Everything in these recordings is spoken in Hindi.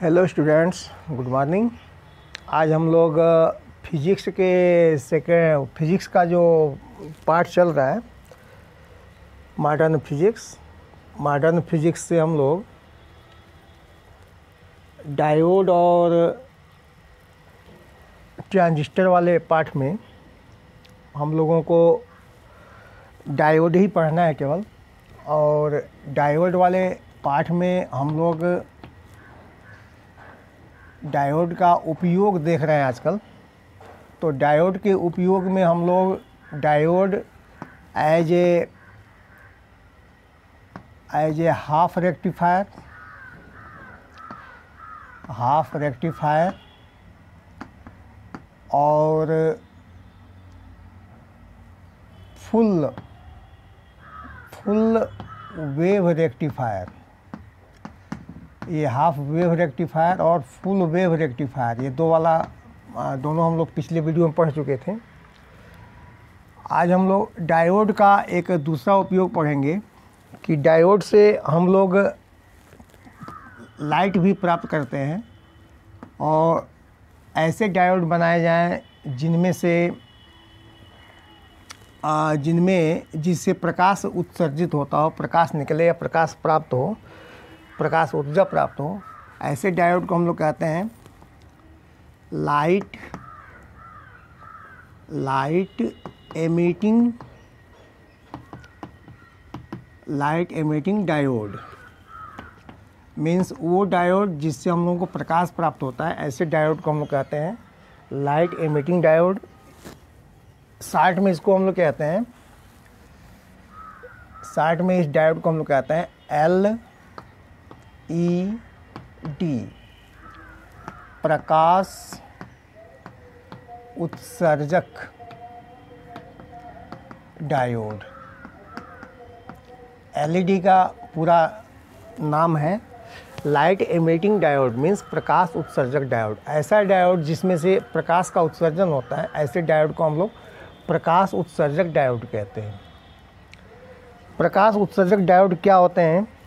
हेलो स्टूडेंट्स गुड मॉर्निंग आज हम लोग फिजिक्स के सेकेंड फिजिक्स का जो पार्ट चल रहा है मॉडर्न फिजिक्स मॉडर्न फिजिक्स से हम लोग डायोड और ट्रांजिस्टर वाले पार्ट में हम लोगों को डायोड ही पढ़ना है केवल और डायोड वाले पाठ में हम लोग डायोड का उपयोग देख रहे हैं आजकल। तो डायोड के उपयोग में हम लोग diode as a as a half rectifier half rectifier और फुल फुल वेव रेक्टिफायर ये हाफ़ वेव रेक्टिफायर और फुल वेव रेक्टिफायर ये दो वाला दोनों हम लोग पिछले वीडियो में पढ़ चुके थे। आज हम लोग डायोड का एक दूसरा उपयोग पढ़ेंगे कि डायोड से हम लोग लाइट भी प्राप्त करते हैं और ऐसे डायोड बनाए जाएँ जिनमें से जिनमें जिससे प्रकाश उत्सर्जित होता हो, प्रकाश निकले या प्रकाश प्राप्त हो। प्रकाश ऊर्जा प्राप्त हो, ऐसे डायोड को हम लोग कहते हैं light light emitting light emitting diode means वो डायोड जिससे हम लोगों को प्रकाश प्राप्त होता है, ऐसे डायोड को हम लोग कहते हैं लाइट एमिटिंग डायोड साठ में इसको हम लोग कहते हैं, साठ में इस डायोड को हम लोग कहते हैं एल ई डी प्रकाश उत्सर्जक डायोड। एलईडी का पूरा नाम है। लाइट एमिटिंग डायोड मीन्स प्रकाश उत्सर्जक डायोड ऐसा डायोड जिसमें से प्रकाश का उत्सर्जन होता है, ऐसे डायोड को हम लोग प्रकाश उत्सर्जक डायोड कहते हैं। प्रकाश उत्सर्जक डायोड क्या होते हैं?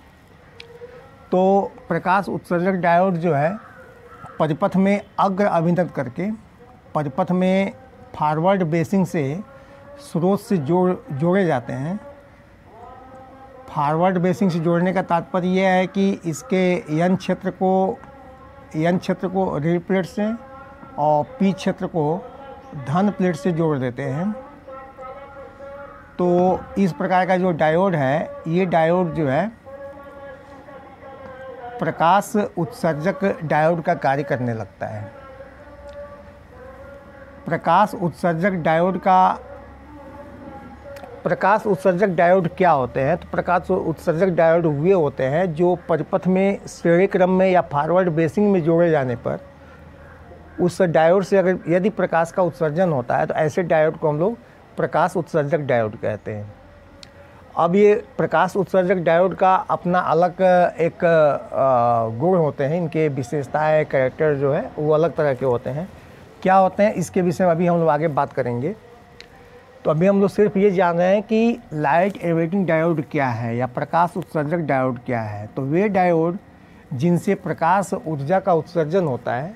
तो प्रकाश उत्सर्जक डायोड जो है परिपथ में अग्र अभिनत करके परिपथ में फॉरवर्ड बेसिंग से स्रोत से जोड़, जोड़े जाते हैं। फॉरवर्ड बेसिंग से जोड़ने का तात्पर्य यह है कि इसके यन क्षेत्र को यन क्षेत्र को ऋण प्लेट से और पी क्षेत्र को धन प्लेट से जोड़ देते हैं। तो इस प्रकार का जो डायोड है, ये डायोड जो है प्रकाश उत्सर्जक डायोड का कार्य करने लगता है। प्रकाश उत्सर्जक डायोड का, प्रकाश उत्सर्जक डायोड क्या होते हैं? तो प्रकाश उत्सर्जक डायोड वे होते हैं जो परिपथ में श्रेणी क्रम में या फॉरवर्ड बेसिंग में जोड़े जाने पर उस डायोड से अगर, यदि प्रकाश का उत्सर्जन होता है तो ऐसे डायोड को हम लोग प्रकाश उत्सर्जक डायोड कहते हैं। अब ये प्रकाश उत्सर्जक डायोड का अपना अलग एक गुण होते हैं, इनके विशेषताएँ कैरेक्टर जो है, वो अलग तरह के होते हैं। क्या होते हैं? इसके विषय में अभी हम लोग आगे बात करेंगे। तो अभी हम लोग सिर्फ़ ये जान रहे हैं कि लाइट एवेटिंग डायोड क्या है या प्रकाश उत्सर्जक डायोड क्या है। तो वे डायोड जिनसे प्रकाश ऊर्जा का उत्सर्जन होता है,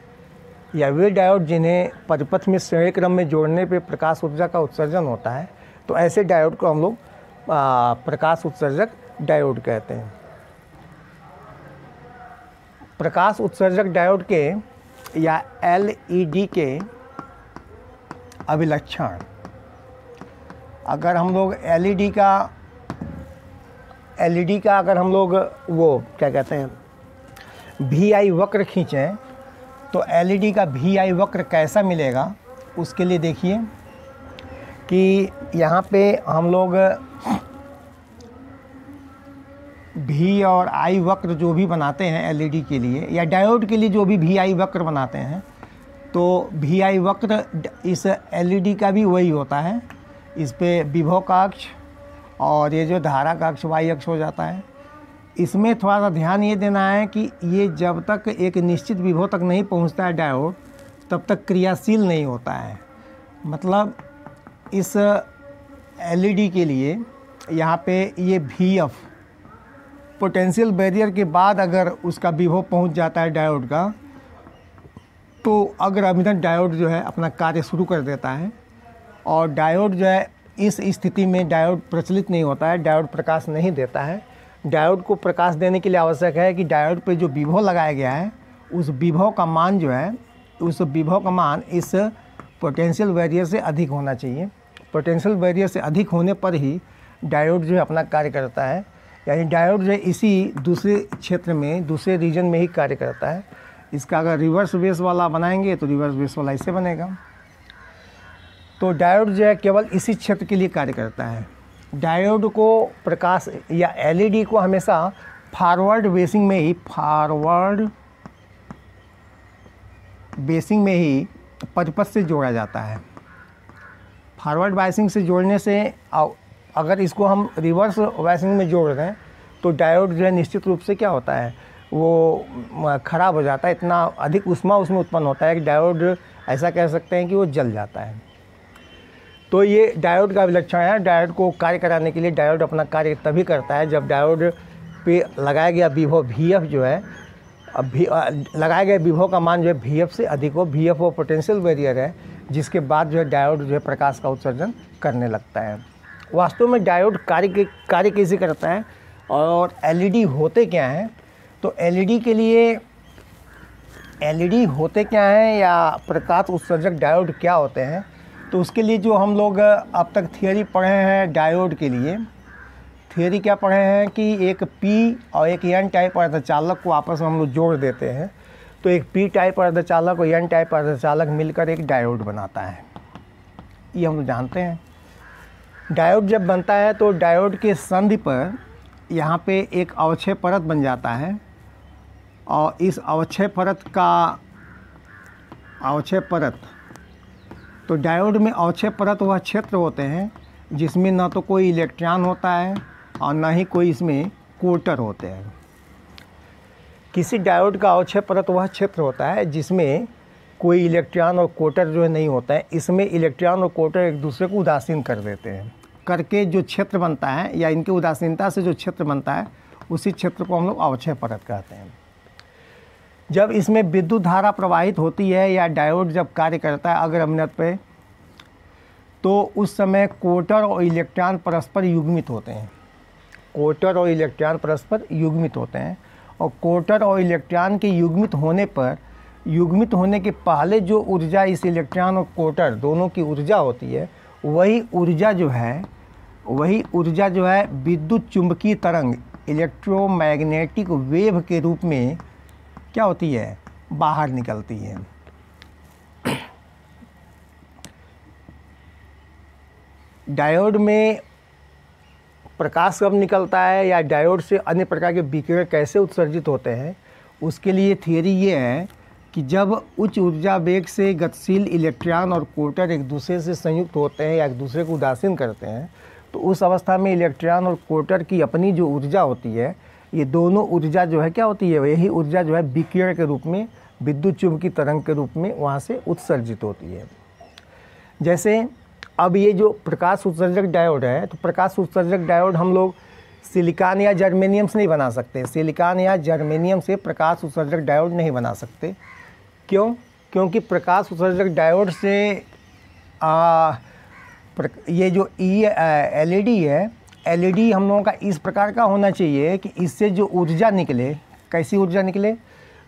या वे डायोड जिन्हें परिपथ में श्रेणी क्रम में जोड़ने पे प्रकाश ऊर्जा का उत्सर्जन होता है तो ऐसे डायोड को हम लोग प्रकाश उत्सर्जक डायोड कहते हैं। प्रकाश उत्सर्जक डायोड के या एलईडी के अभिलक्षण। अगर हम लोग एलईडी का एलईडी का अगर हम लोग वो क्या कहते हैं वी आई वक्र खींचें तो एलईडी का वी आई वक्र कैसा मिलेगा, उसके लिए देखिए कि यहाँ पे हम लोग भी और आई वक्र जो भी बनाते हैं एलईडी के लिए, या डायोड के लिए जो भी भी आई वक्र बनाते हैं तो भी आई वक्र इस एलईडी का भी वही होता है। इस पर विभव का अक्ष और ये जो धारा का अक्ष वाई अक्ष हो जाता है। इसमें थोड़ा सा ध्यान ये देना है कि ये जब तक एक निश्चित विभव तक नहीं पहुँचता है डायोड, तब तक क्रियाशील नहीं होता है। मतलब इस एलईडी के लिए यहाँ पे ये वी एफ़ पोटेंशियल बैरियर के बाद अगर उसका विभव पहुँच जाता है डायोड का तो अगर अभिनव डायोड जो है अपना कार्य शुरू कर देता है और डायोड जो है इस स्थिति में डायोड प्रचलित नहीं होता है डायोड प्रकाश नहीं देता है डायोड को प्रकाश देने के लिए आवश्यक है कि डायोड पर जो विभव लगाया गया है, उस विभव का मान जो है, उस विभव का मान इस पोटेंशियल बैरियर से अधिक होना चाहिए। पोटेंशियल बैरियर से अधिक होने पर ही डायोड जो है अपना कार्य करता है। यानी डायोड जो इसी दूसरे क्षेत्र में, दूसरे रीजन में ही कार्य करता है। इसका अगर रिवर्स बेस वाला बनाएँगे तो रिवर्स बेस वाला इससे बनेगा। तो डायोड जो है केवल इसी क्षेत्र के लिए कार्य करता है। डायोड को प्रकाश या एलईडी को हमेशा फॉरवर्ड बेसिंग में ही फॉरवर्ड बेसिंग में ही परिपथ से जोड़ा जाता है। फॉरवर्ड बाइसिंग से जोड़ने से अगर इसको हम रिवर्स वाइसिंग में जोड़ दें तो डायोड जो है निश्चित रूप से क्या होता है? वो ख़राब हो जाता है, इतना अधिक उष्मा उसमें उत्पन्न होता है कि डायोड ऐसा कह सकते हैं कि वो जल जाता है। तो ये डायोड का विलक्षण है, डायोड को कार्य कराने के लिए डायोड अपना कार्य तभी करता है जब डायोड पे लगाया गया विभव वी जो है, अब भी लगाया गया विभो का मान जो है वी से अधिक हो वी वो पोटेंशियल बैरियर है, जिसके बाद जो है डायोड जो है प्रकाश का उत्सर्जन करने लगता है। वास्तव में डायोड कार्य कार्य कैसे करता है और एलईडी होते क्या हैं? तो एलईडी के लिए एलईडी होते क्या हैं या प्रकाश उत्सर्जक डायोड क्या होते हैं? तो उसके लिए जो हम लोग अब तक थियोरी पढ़े हैं डायोड के लिए थियोरी क्या पढ़े हैं कि एक पी और एक एन टाइप अर्धचालक को आपस में हम लोग जोड़ देते हैं। तो एक पी टाइप अर्धचालक और एन टाइप अर्धचालक मिलकर एक डायोड बनाता है। ये हम लोग जानते हैं। डायोड जब बनता है तो डायोड के संधि पर यहाँ पे एक अवक्षय परत बन जाता है। और इस अवक्षय परत का अवक्षय परत तो डायोड में अवक्षय परत वह क्षेत्र होते हैं, जिसमें ना तो कोई इलेक्ट्रॉन होता है और ना ही कोई इसमें कोटर होते हैं। किसी डायोड का अवक्षय परत वह क्षेत्र होता है, जिसमें कोई इलेक्ट्रॉन और कोटर जो है नहीं होता है, इसमें इलेक्ट्रॉन और कोटर एक दूसरे को उदासीन कर देते हैं। करके जो क्षेत्र बनता है या इनकी उदासीनता से जो क्षेत्र बनता है, उसी क्षेत्र को हम लोग अवक्षय परत कहते हैं। जब इसमें विद्युत धारा प्रवाहित होती है या डायोड जब कार्य करता है अगर अमिनत पे तो उस समय कोटर और इलेक्ट्रॉन परस्पर युग्मित होते हैं। कोटर और इलेक्ट्रॉन परस्पर युग्मित होते हैं और कोटर और इलेक्ट्रॉन के युग्मित होने पर युग्मित होने के पहले जो ऊर्जा इस इलेक्ट्रॉन और कोटर दोनों की ऊर्जा होती है, वही ऊर्जा जो है, वही ऊर्जा जो है विद्युत चुंबकीय तरंग इलेक्ट्रोमैग्नेटिक वेव के रूप में क्या होती है? बाहर निकलती है। डायोड में प्रकाश कब निकलता है या डायोड से अन्य प्रकार के विकिरण कैसे उत्सर्जित होते हैं, उसके लिए थियोरी ये है कि जब उच्च ऊर्जा वेग से गतिशील इलेक्ट्रॉन और कोटर एक दूसरे से संयुक्त होते हैं या एक दूसरे को उदासीन करते हैं तो उस अवस्था में इलेक्ट्रॉन और कोटर की अपनी जो ऊर्जा होती है, ये दोनों ऊर्जा जो है क्या होती है? यही ऊर्जा जो है विकिरण के रूप में, विद्युत चुंबकीय तरंग के रूप में वहाँ से उत्सर्जित होती है। जैसे अब ये जो प्रकाश उत्सर्जक डायोड है तो प्रकाश उत्सर्जक डायोड हम लोग सिलिकॉन या जर्मेनियम से नहीं बना सकते। सिलिकॉन या जर्मेनियम से प्रकाश उत्सर्जक डायोड नहीं बना सकते। क्यों? क्योंकि प्रकाश उत्सर्जक डायोड से आ, ये जो ई एलईडी है एलईडी हम लोगों का इस प्रकार का होना चाहिए कि इससे जो ऊर्जा निकले कैसी ऊर्जा निकले?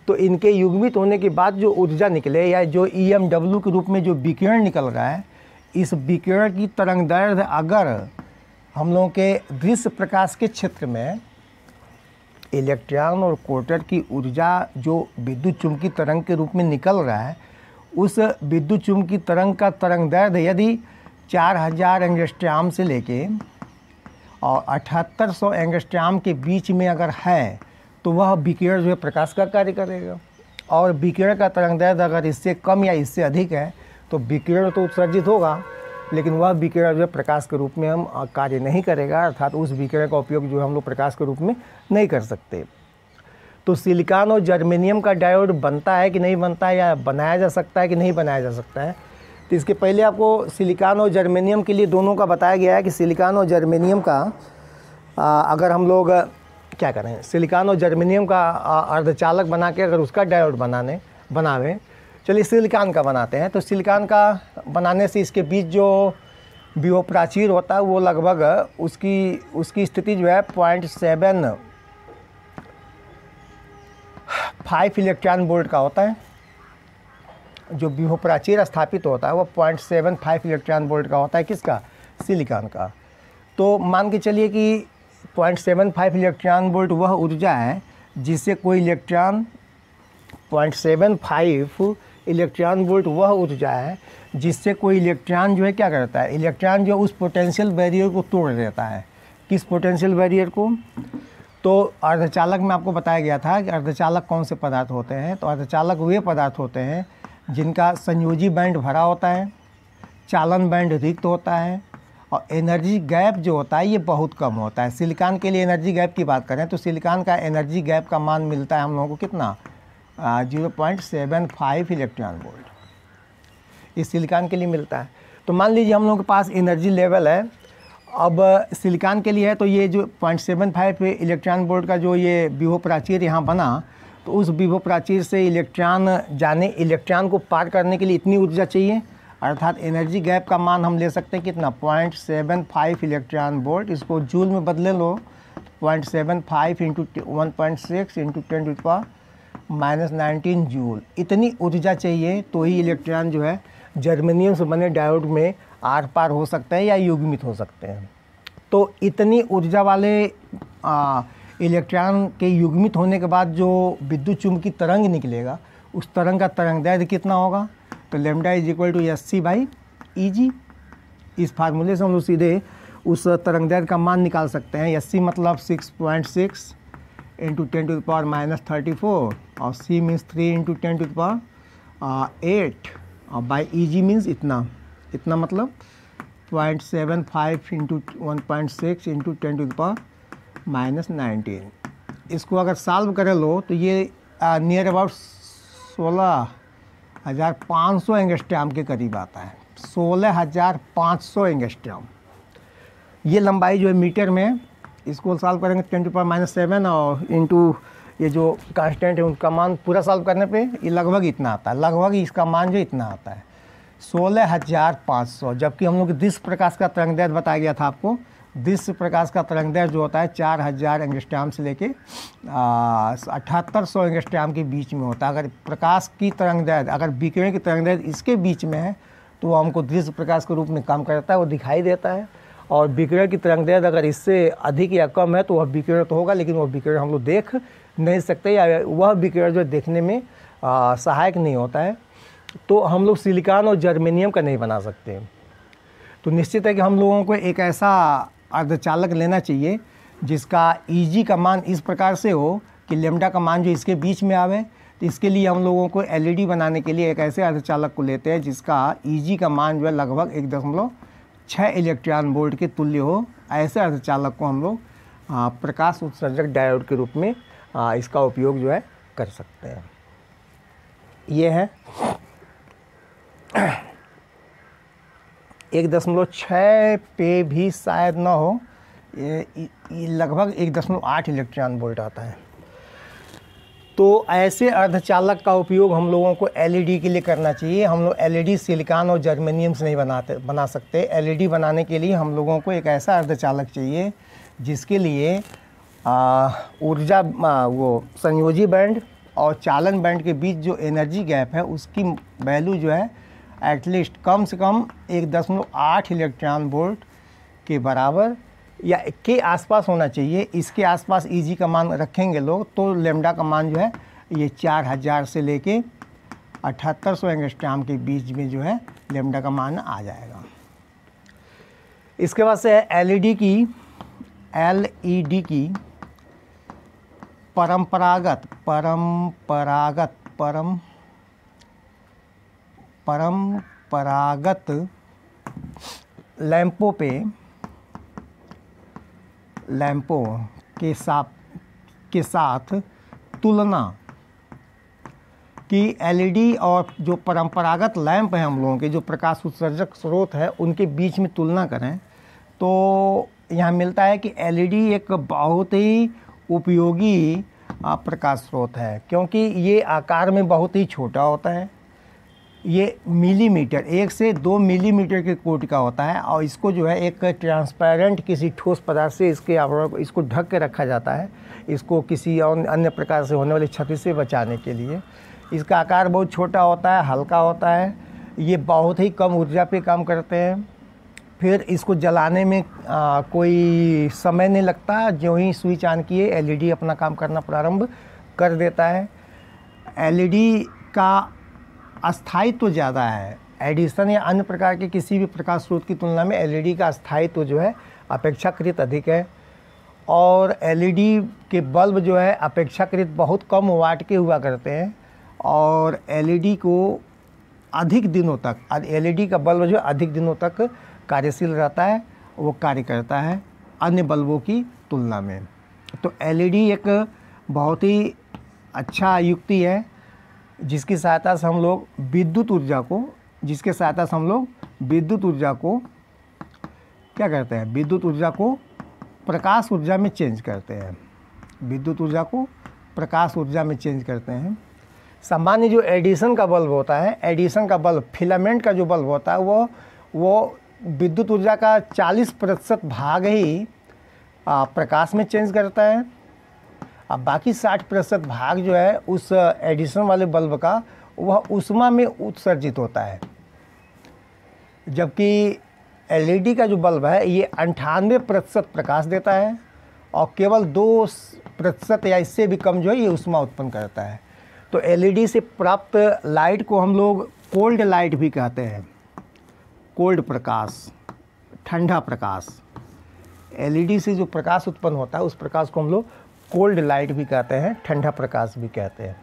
तो इनके युग्मित होने के बाद जो ऊर्जा निकले या जो ई एम डब्ल्यू के रूप में जो विकिरण निकल रहा है इस विकिरण की तरंग दैर्घ्य अगर हम लोगों के दृश्य प्रकाश के क्षेत्र में इलेक्ट्रॉन और कोटर की ऊर्जा जो विद्युत चुंबकीय तरंग के रूप में निकल रहा है, उस विद्युत चुंबकीय तरंग का तरंग दैर्घ्य यदि चार हज़ार एंगस्ट्राम से लेके, और अठहत्तर सौ एंगस्ट्राम के बीच में अगर है तो वह विकिरण जो है प्रकाश का कार्य करेगा। और विकिरण का तरंग दैर्घ्य अगर इससे कम या इससे अधिक है तो विकिरण तो उत्सर्जित होगा। लेकिन वह विकिरण जो प्रकाश के रूप में हम कार्य नहीं करेगा अर्थात उस विकिरण का उपयोग जो हम लोग प्रकाश के रूप में नहीं कर सकते। तो सिलिकॉन और जर्मेनियम का डायोड बनता है कि नहीं बनता है या बनाया जा सकता है कि नहीं बनाया जा सकता है? तो इसके पहले आपको सिलिकॉन और जर्मेनियम के लिए दोनों का बताया गया है कि सिलिकॉन और जर्मेनियम का आ, अगर हम लोग क्या करें? सिलिकॉन और जर्मेनियम का अर्धचालक बना के अगर उसका डायोड बनाने बनावें चलिए सिलिकॉन का बनाते हैं। तो सिलिकॉन का बनाने से इसके बीच जो विवो प्राचीर होता है, वो लगभग उसकी उसकी स्थिति जो है point seven five electron volt का होता है। जो विवो प्राचीर स्थापित होता है, वो point seven five electron volt का होता है किसका? सिलिकॉन का। तो मान के चलिए कि point seven five electron volt वह ऊर्जा है, जिससे कोई electron point seven five electron volt वह ऊर्जा है जिससे कोई इलेक्ट्रॉन जो है क्या करता है? इलेक्ट्रॉन जो उस पोटेंशियल बैरियर को तोड़ देता है। किस पोटेंशियल बैरियर को? तो अर्धचालक में आपको बताया गया था कि अर्धचालक कौन से पदार्थ होते हैं? तो अर्धचालक वे पदार्थ होते हैं जिनका संयोजी बैंड भरा होता है, चालन बैंड रिक्त होता है और एनर्जी गैप जो होता है, ये बहुत कम होता है। सिलिकॉन के लिए एनर्जी गैप की बात करें तो सिलिकॉन का एनर्जी गैप का मान मिलता है हम लोगों को कितना? Zero point seven five electron volt इस सिलिकॉन के लिए मिलता है। तो मान लीजिए हम लोगों के पास एनर्जी लेवल है। अब सिलिकॉन के लिए है तो ये जो point seven five electron volt का जो ये विवो प्राचीर यहाँ बना तो उस विवो प्राचीर से इलेक्ट्रॉन जाने इलेक्ट्रॉन को पार करने के लिए इतनी ऊर्जा चाहिए। अर्थात एनर्जी गैप का मान हम ले सकते हैं कितना? Point seven five electron volt इसको जूल में बदले लो। Point seven five into one point six into ten to power minus nineteen joule. इतनी ऊर्जा चाहिए तो ही इलेक्ट्रॉन जो है, जर्मेनियम से बने डायोड में आर पार हो सकते हैं या युग्मित हो सकते हैं। तो इतनी ऊर्जा वाले इलेक्ट्रॉन के युग्मित होने के बाद जो विद्युत चुंबकीय तरंग निकलेगा, उस तरंग का तरंग दैर्घ्य कितना होगा? तो lambda is equal to S C by E G. इस फार्मूले से हम लोग सीधे उस तरंग दैर्घ्य का मान निकाल सकते हैं। एस सी मतलब six point six. Ten to the power minus thirty four और C means three into ten to the power eight और बाई ई जी मीन्स इतना। इतना मतलब point seven five into one point six into ten to the power minus nineteen इसको अगर सॉल्व करे लो तो ये नियर अबाउट सोलह हज़ार पाँच सौ एंगस्ट्राम के करीब आता है। सोलह हज़ार पाँच सौ एंगस्ट्राम। ये लंबाई जो है मीटर में इसको सॉल्व करेंगे ten to power minus seven और इंटू ये जो कांस्टेंट है, उनका मान पूरा सॉल्व करने पे ये लगभग इतना आता है। लगभग इसका मान जो इतना आता है। सोलह हज़ार पाँच सौ, जबकि हम लोग दिस प्रकाश का तरंग तरंगदैर्घ्य बताया गया था आपको। दिस प्रकाश का तरंग तरंगदैर्घ्य जो होता है, चार हज़ार एंगस्ट्राम से लेके अठहत्तर सौ एंगस्ट्राम के बीच में होता है। अगर प्रकाश की तरंग तरंगदैर्घ्य अगर विकिरण की तरंग तरंगदैर्घ्य इसके बीच में है तो हमको दृश्य प्रकाश के रूप में काम करता है, वो दिखाई देता है। और विकिरण की तरंगदैर्घ्य अगर इससे अधिक या कम है तो वह विकिरण तो होगा, लेकिन वह विकिरण हम लोग देख नहीं सकते या वह विकिरण जो देखने में सहायक नहीं होता है। तो हम लोग सिलिकॉन और जर्मेनियम का नहीं बना सकते। तो निश्चित है कि हम लोगों को एक ऐसा अर्धचालक लेना चाहिए, जिसका ईजी का मान इस प्रकार से हो कि लेमडा का मान जो इसके बीच में आवे। तो इसके लिए हम लोगों को एलईडी बनाने के लिए एक ऐसे अर्धचालक को लेते हैं, जिसका ईजी का मान जो है लगभग एक दशमलव छः इलेक्ट्रॉन वोल्ट के तुल्य हो ऐसे अर्धचालक को हम लोग प्रकाश उत्सर्जक डायोड के रूप में आ, इसका उपयोग जो है कर सकते हैं। ये है एक दशमलव छः पे भी शायद ना हो ये लगभग एक दशमलव आठ इलेक्ट्रॉन वोल्ट आता है। तो ऐसे अर्धचालक का उपयोग हम लोगों को एलईडी के लिए करना चाहिए। हम लोग एलईडी सिलिकॉन और जर्मेनियम से नहीं बनाते, बना सकते। एलईडी बनाने के लिए हम लोगों को एक ऐसा अर्धचालक चाहिए, जिसके लिए ऊर्जा वो संयोजी बैंड और चालन बैंड के बीच जो एनर्जी गैप है, उसकी वैल्यू जो है एटलीस्ट कम से कम एक दशमलव आठ इलेक्ट्रॉन वोल्ट के बराबर या के आसपास होना चाहिए, इसके आसपास ईजी का मान रखेंगे लोग तो लेमडा का मान जो है, ये चार हज़ार से लेके अठहत्तर सौ एंगस्ट्राम के बीच में जो है लेमडा का मान आ जाएगा। इसके बाद से एलईडी की एलईडी की परंपरागत परंपरागत, परम, परंपरागत लैंपों पे लैंपों के साथ के साथ तुलना कि एलईडी और जो परंपरागत लैंप हैं हम लोगों के, जो प्रकाश उत्सर्जक स्रोत है, उनके बीच में तुलना करें तो यहाँ मिलता है कि एलईडी एक बहुत ही उपयोगी प्रकाश स्रोत है, क्योंकि ये आकार में बहुत ही छोटा होता है। ये मिलीमीटर एक से दो मिलीमीटर के कोट का होता है और इसको जो है एक ट्रांसपेरेंट किसी ठोस पदार्थ से इसके आवरण इसको ढक के रखा जाता है। इसको किसी और अन्य प्रकार से होने वाली क्षति से बचाने के लिए। इसका आकार बहुत छोटा होता है हल्का होता है। ये बहुत ही कम ऊर्जा पे काम करते हैं। फिर इसको जलाने में आ, कोई समय नहीं लगता। जो ही स्विच ऑन किए एलईडी अपना काम करना प्रारंभ कर देता है। एलईडी का अस्थायित्व तो ज़्यादा है। एडिसन या अन्य प्रकार के किसी भी प्रकाश स्रोत की तुलना में एलईडी का अस्थायित्व तो जो है अपेक्षाकृत अधिक है। और एलईडी के बल्ब जो है अपेक्षाकृत बहुत कम वाट के हुआ करते हैं। और एलईडी को अधिक दिनों तक एलईडी का बल्ब जो अधिक दिनों तक कार्यशील रहता है, वो कार्य करता है अन्य बल्बों की तुलना में। तो एलईडी एक बहुत ही अच्छा युक्ति है। जिसकी सहायता से हम लोग विद्युत ऊर्जा को, जिसके सहायता से हम लोग विद्युत ऊर्जा को, क्या करते हैं, विद्युत ऊर्जा को प्रकाश ऊर्जा में चेंज करते हैं। विद्युत ऊर्जा को प्रकाश ऊर्जा में चेंज करते हैं। सामान्य जो एडिशन का बल्ब होता है एडिशन का बल्ब फिलामेंट का जो बल्ब होता है, वो वो विद्युत ऊर्जा का 40 प्रतिशत भाग ही प्रकाश में चेंज करता है। अब बाकी 60 प्रतिशत भाग जो है उस एडिशन वाले बल्ब का, वह उष्मा में उत्सर्जित होता है। जबकि एलईडी का जो बल्ब है, ये अंठानवे प्रतिशत प्रकाश देता है और केवल दो प्रतिशत या इससे भी कम जो है, ये उष्मा उत्पन्न करता है। तो एलईडी से प्राप्त लाइट को हम लोग कोल्ड लाइट भी कहते हैं। कोल्ड प्रकाश, ठंडा प्रकाश। एलईडी से जो प्रकाश उत्पन्न होता है, उस प्रकाश को हम लोग कोल्ड लाइट भी कहते हैं, ठंडा प्रकाश भी कहते हैं।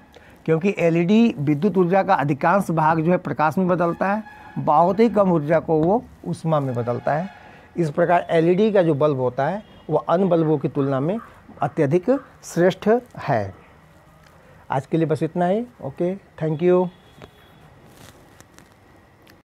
क्योंकि एलईडी विद्युत ऊर्जा का अधिकांश भाग जो है प्रकाश में बदलता है, बहुत ही कम ऊर्जा को वो उष्मा में बदलता है। इस प्रकार एलईडी का जो बल्ब होता है, वो अन्य बल्बों की तुलना में अत्यधिक श्रेष्ठ है। आज के लिए बस इतना ही, ओके, थैंक यू।